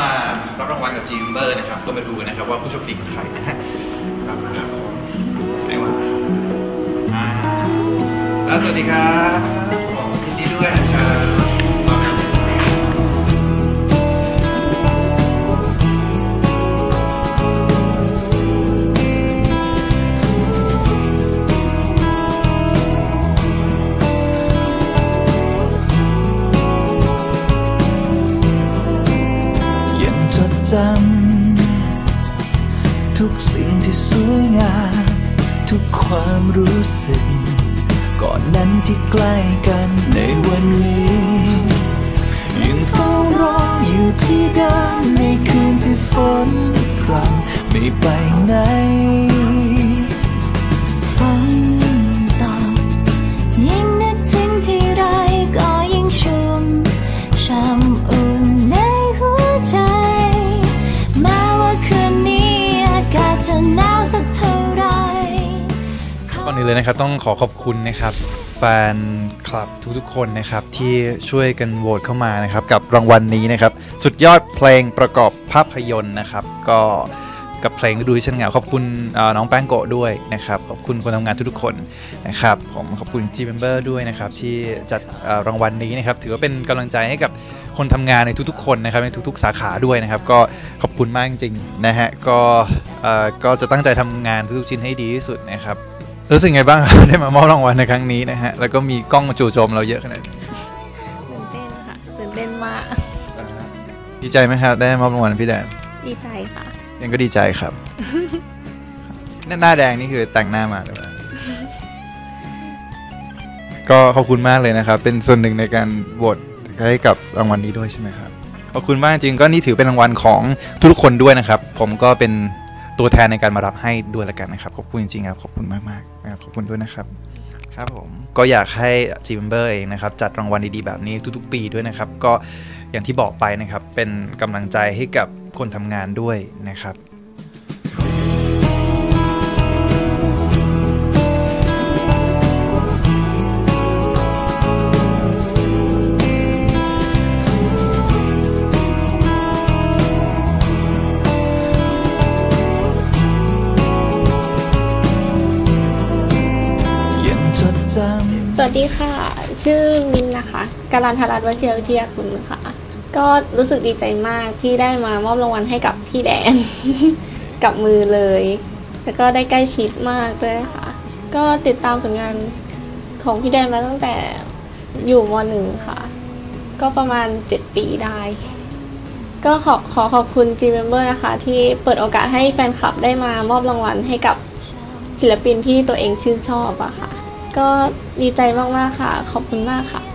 มารับรางวัลกับจีนเบอร์นะครับก็มาดูนะครับว่าผู้โชคดีคือใครนะครับไม่ว่าแสวัสดีครับ จำทุกสิ่งที่สวยงาม ทุกความรู้สึก ก่อนนั้นที่ใกล้กันในวันนี้ยังเฝ้ารออยู่ที่เดิมในคืนที่ฝนพรำไม่ไป นเลยนะครับ ต้องขอขอบคุณนะครับ แฟนคลับทุกๆคนนะครับ ที่ช่วยกันโหวตเข้ามานะครับ กับรางวัลนี้นะครับ สุดยอดเพลงประกอบภาพยนตร์นะครับ ก็กับเพลงฤดูที่ฉันเหงาขอบคุณน้องแป้งโกะด้วยนะครับ ขอบคุณคนทำงานทุกๆคนนะครับ ผมขอบคุณ G Member ด้วยนะครับ ที่จัดรางวัลนี้นะครับ ถือว่าเป็นกำลังใจให้กับคนทำงานในทุกๆ คนนะครับ ในทุกๆ สาขาด้วยนะครับ ก็ขอบคุณมากจริงๆนะฮะก็ก็จะตั้งใจทำงานทุกๆชิ้นให้ดีที่สุดนะครับ รู้สึกไงบ้างครับได้มามอบรางวัลในครั้งนี้นะฮะ แล้วก็มีกล้องมาจู่โจมเราเยอะขนาดนี้ตื่นเต้นค่ะตื่นเต้นมาก ดีใจไหมครับ ได้มอบรางวัลพี่แดนดีใจค่ะยังก็ดีใจครับ หน้าแดงนี่คือแต่งหน้ามาหรือเปล่าก็ขอบคุณมากเลยนะครับ เป็นส่วนหนึ่งในการโหวตให้กับรางวัลนี้ด้วยใช่ไหมครับขอบคุณมากจริงก็นี่ถือเป็นรางวัลของทุกๆคนด้วยนะครับ ผมก็เป็น ตัวแทนในการมารับให้ด้วยละกันนะครับ ขอบคุณจริงๆครับ ขอบคุณมากๆนะครับขอบคุณด้วยนะครับ ครับผม ก็อยากให้ g m เบอร์เองนะครับ จัดรางวัลดีๆแบบนี้ทุกๆ ปีด้วยนะครับ ก็อย่างที่บอกไปนะครับ เป็นกำลังใจให้กับคนทำงานด้วยนะครับ สวัสดีค่ะ ชื่อมินนะคะการันทรัตน์วชิรวิทยาคุณค่ะ ก็รู้สึกดีใจมากที่ได้มามอบรางวัลให้กับพี่แดน กับมือเลย แล้วก็ได้ใกล้ชิดมากด้วยค่ะ ก็ติดตามผลงานของพี่แดนมาตั้งแต่อยู่มหนึ่งค่ะ ก็ประมาณ 7 ปีได้ ก็ขอขอขอบคุณ G Member นะคะ ที่เปิดโอกาสให้แฟนคลับได้มามอบรางวัลให้กับศิลปินที่ตัวเองชื่นชอบอะค่ะ ก็ดีใจมากๆค่ะ ขอบคุณมากค่ะ